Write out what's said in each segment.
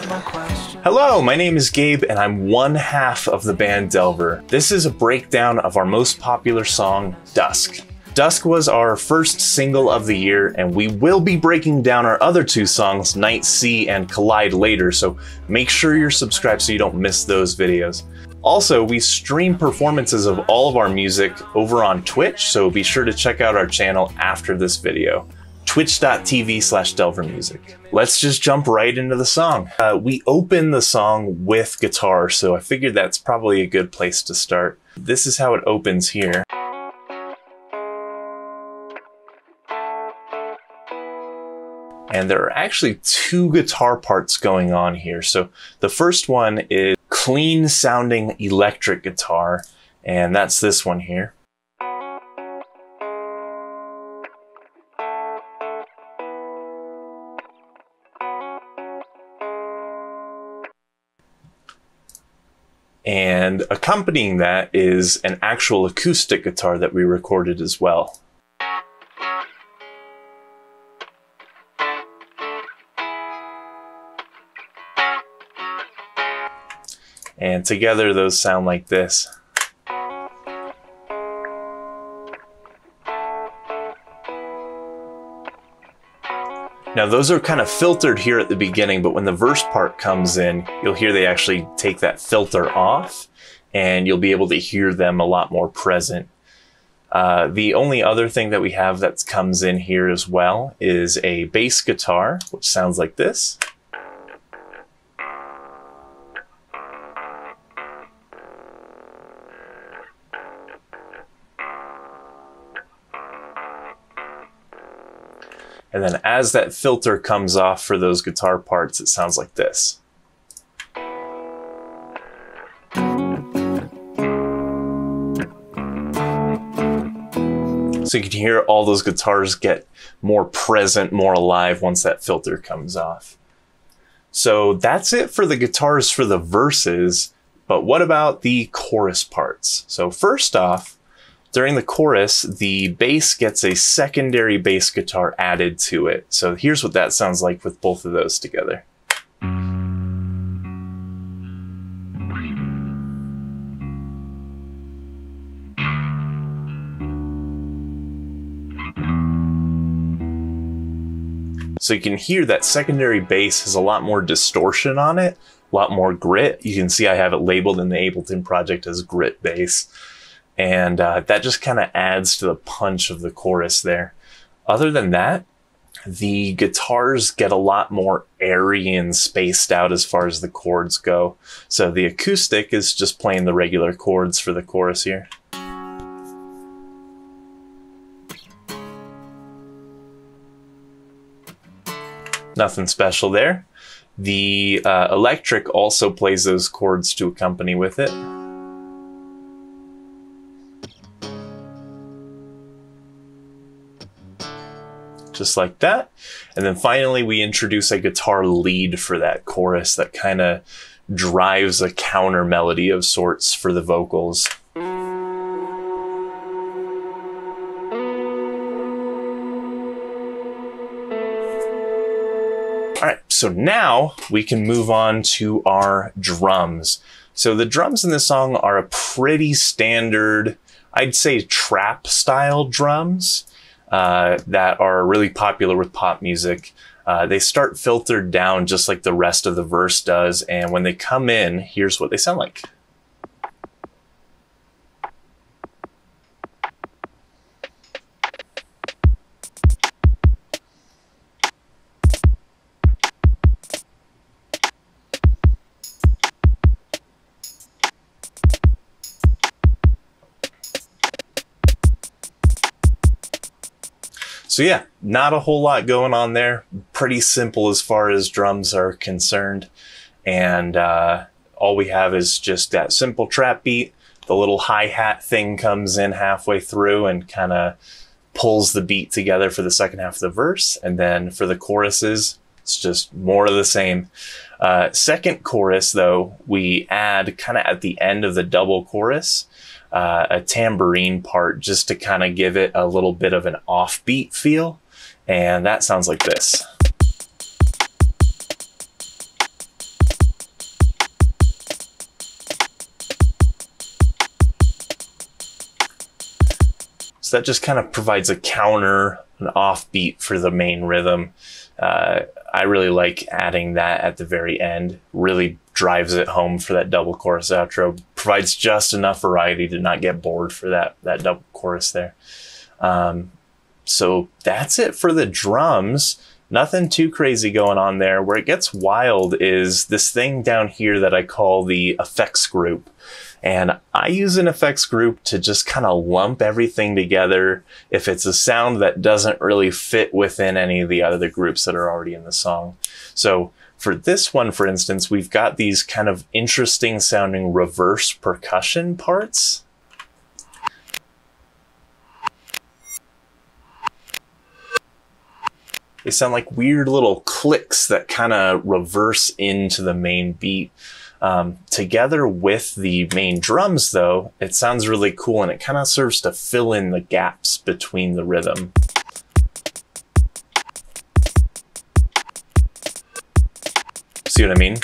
Hello, my name is Gabe, and I'm one half of the band Delvr. This is a breakdown of our most popular song, Dusk. Dusk was our first single of the year, and we will be breaking down our other two songs, Night Sea and Collide, later, so make sure you're subscribed so you don't miss those videos. Also, we stream performances of all of our music over on Twitch, so be sure to check out our channel after this video twitch.tv slash delvrmusic. Let's just jump right into the song. Uh, we open the song with guitar, so I figured that's probably a good place to start. This is how it opens here. And there are actually two guitar parts going on here. So the first one is clean sounding electric guitar, and that's this one here. And accompanying that is an actual acoustic guitar that we recorded as well. And together those sound like this. Now those are kind of filtered here at the beginning, but when the verse part comes in, you'll hear they actually take that filter off and you'll be able to hear them a lot more present. Uh, the only other thing that we have that comes in here as well is a bass guitar, which sounds like this. And then as that filter comes off for those guitar parts, it sounds like this. So you can hear all those guitars get more present, more alive once that filter comes off. So that's it for the guitars for the verses, but what about the chorus parts? So first off, during the chorus, the bass gets a secondary bass guitar added to it. So here's what that sounds like with both of those together. So you can hear that secondary bass has a lot more distortion on it, a lot more grit. You can see I have it labeled in the Ableton project as grit bass and uh, that just kind of adds to the punch of the chorus there. Other than that, the guitars get a lot more airy and spaced out as far as the chords go. So the acoustic is just playing the regular chords for the chorus here. Nothing special there. The uh, electric also plays those chords to accompany with it. Just like that. And then finally, we introduce a guitar lead for that chorus that kind of drives a counter melody of sorts for the vocals. All right, so now we can move on to our drums. So the drums in this song are a pretty standard, I'd say trap style drums uh, that are really popular with pop music. Uh, they start filtered down just like the rest of the verse does. And when they come in, here's what they sound like. So yeah, not a whole lot going on there. Pretty simple as far as drums are concerned. And uh, all we have is just that simple trap beat. The little hi-hat thing comes in halfway through and kind of pulls the beat together for the second half of the verse. And then for the choruses, it's just more of the same. Uh, second chorus, though, we add kind of at the end of the double chorus uh, a tambourine part just to kind of give it a little bit of an offbeat feel. And that sounds like this. So that just kind of provides a counter, an offbeat for the main rhythm. Uh, I really like adding that at the very end, really drives it home for that double chorus outro. Provides just enough variety to not get bored for that that double chorus there. Um, so that's it for the drums. Nothing too crazy going on there. Where it gets wild is this thing down here that I call the effects group. And I use an effects group to just kind of lump everything together if it's a sound that doesn't really fit within any of the other groups that are already in the song. So for this one, for instance, we've got these kind of interesting sounding reverse percussion parts. They sound like weird little clicks that kind of reverse into the main beat. Um, together with the main drums, though, it sounds really cool and it kind of serves to fill in the gaps between the rhythm. See what I mean?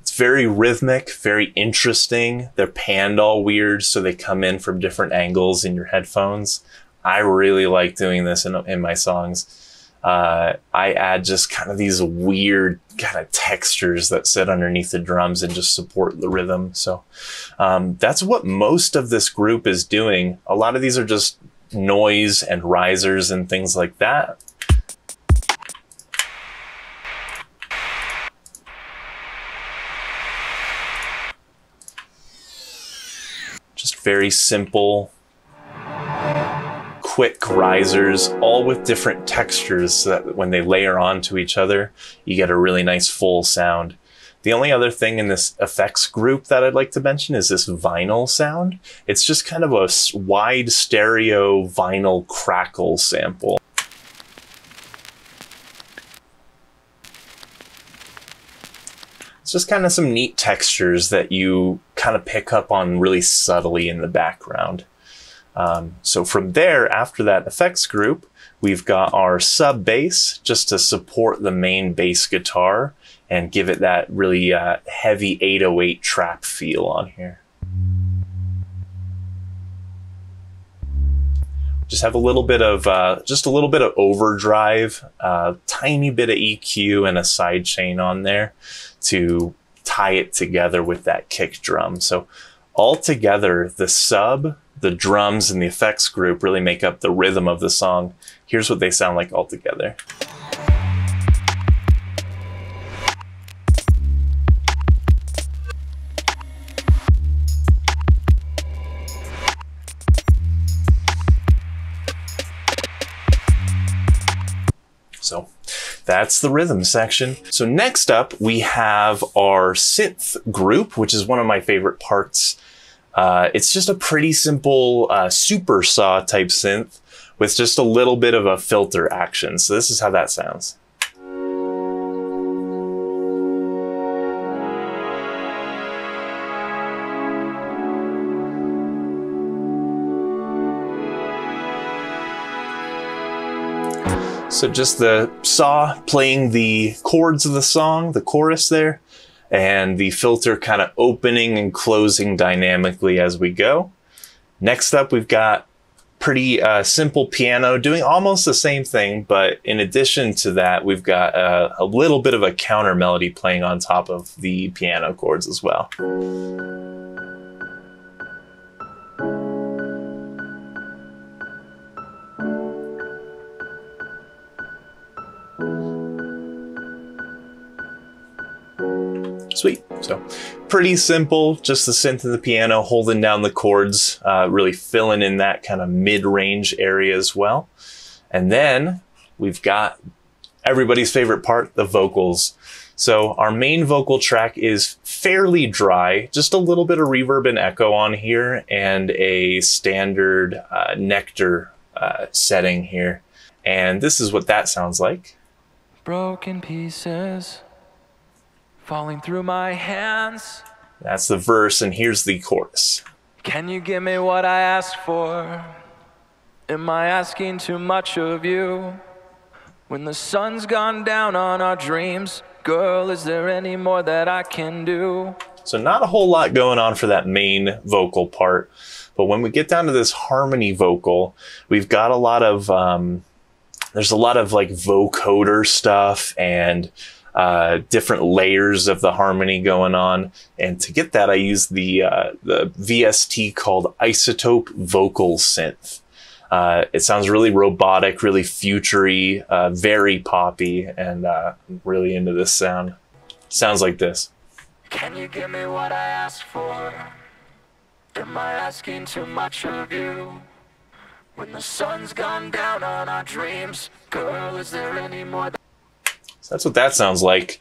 It's very rhythmic, very interesting. They're panned all weird, so they come in from different angles in your headphones. I really like doing this in, in my songs uh, I add just kind of these weird kind of textures that sit underneath the drums and just support the rhythm. So um, that's what most of this group is doing. A lot of these are just noise and risers and things like that. Very simple quick risers, all with different textures so that when they layer onto each other, you get a really nice full sound. The only other thing in this effects group that I'd like to mention is this vinyl sound. It's just kind of a wide stereo vinyl crackle sample. It's just kind of some neat textures that you kind of pick up on really subtly in the background. Um, so from there, after that effects group, we've got our sub bass just to support the main bass guitar and give it that really uh, heavy 808 trap feel on here. Just have a little bit of, uh, just a little bit of overdrive, a uh, tiny bit of EQ and a sidechain on there to tie it together with that kick drum. So all together, the sub the drums and the effects group really make up the rhythm of the song. Here's what they sound like all together. That's the rhythm section. So next up, we have our synth group, which is one of my favorite parts uh, it's just a pretty simple uh, super saw type synth with just a little bit of a filter action. So this is how that sounds. So just the saw playing the chords of the song, the chorus there and the filter kind of opening and closing dynamically as we go. Next up, we've got pretty uh, simple piano doing almost the same thing, but in addition to that, we've got uh, a little bit of a counter melody playing on top of the piano chords as well. Sweet. So pretty simple, just the synth and the piano holding down the chords, uh, really filling in that kind of mid-range area as well. And then we've got everybody's favorite part, the vocals. So our main vocal track is fairly dry, just a little bit of reverb and echo on here and a standard uh, nectar uh, setting here. And this is what that sounds like. Broken pieces falling through my hands. That's the verse, and here's the chorus. Can you give me what I asked for? Am I asking too much of you? When the sun's gone down on our dreams, girl, is there any more that I can do? So not a whole lot going on for that main vocal part. But when we get down to this harmony vocal, we've got a lot of, um, there's a lot of like vocoder stuff and uh, different layers of the harmony going on. And to get that, I use the, uh, the VST called iZotope Vocal Synth. Uh, it sounds really robotic, really futury, uh, very poppy, and uh, I'm really into this sound. Sounds like this. Can you give me what I asked for? Am I asking too much of you? When the sun's gone down on our dreams, girl, is there any more? That's what that sounds like.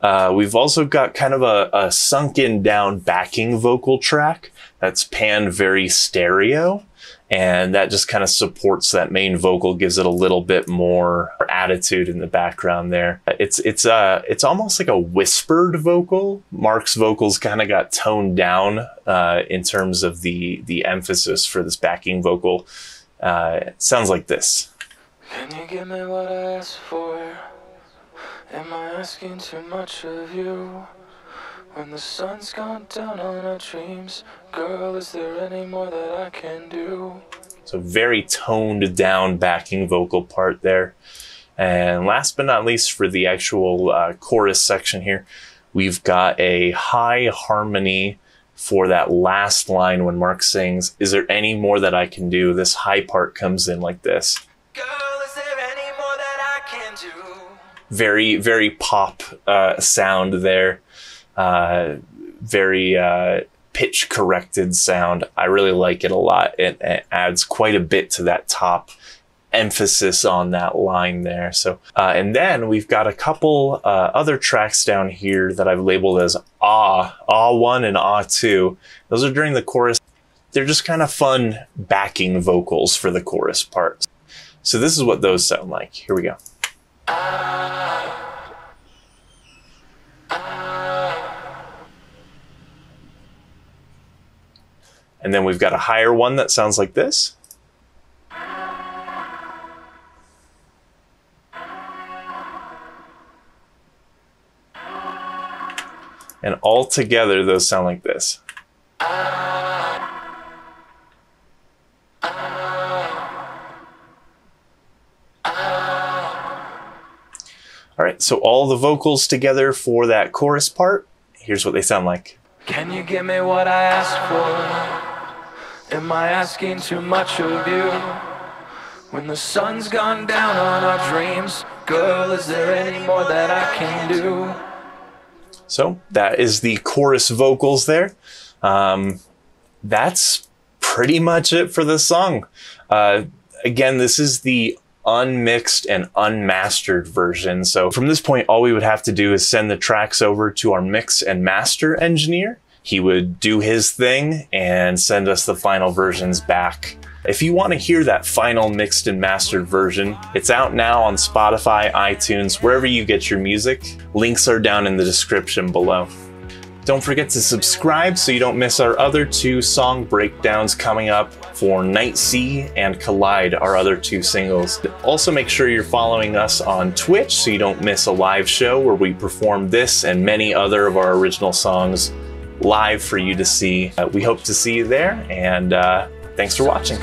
Uh, we've also got kind of a, a sunken down backing vocal track that's panned very stereo and that just kind of supports that main vocal gives it a little bit more attitude in the background there. It's it's uh it's almost like a whispered vocal. Mark's vocals kind of got toned down uh, in terms of the the emphasis for this backing vocal. Uh, sounds like this. Can you give me what i asked for am i asking too much of you when the sun's gone down on our dreams, girl, is there any more that I can do? So very toned down backing vocal part there. And last but not least for the actual uh, chorus section here, we've got a high harmony for that last line when Mark sings, is there any more that I can do? This high part comes in like this. Very, very pop uh, sound there uh, very uh, pitch corrected sound. I really like it a lot. It, it, adds quite a bit to that top emphasis on that line there. So, uh, and then we've got a couple uh, other tracks down here that I've labeled as Ah, Ah 1 and Ah 2. Those are during the chorus. They're just kind of fun backing vocals for the chorus parts. So this is what those sound like. Here we go. And then we've got a higher one that sounds like this. And all together, those sound like this. So all the vocals together for that chorus part, here's what they sound like. Can you give me what I asked for? Am I asking too much of you? When the sun's gone down on our dreams, girl, is there any more that I can do? So that is the chorus vocals there. Um, that's pretty much it for the song. Uh, again, this is the unmixed and unmastered version. So from this point, all we would have to do is send the tracks over to our mix and master engineer he would do his thing and send us the final versions back. If you want to hear that final mixed and mastered version, it's out now on Spotify, iTunes, wherever you get your music. Links are down in the description below. Don't forget to subscribe so you don't miss our other two song breakdowns coming up for Night Sea and Collide, our other two singles. Also make sure you're following us on Twitch so you don't miss a live show where we perform this and many other of our original songs live for you to see. Uh, we hope to see you there, and uh, thanks for watching.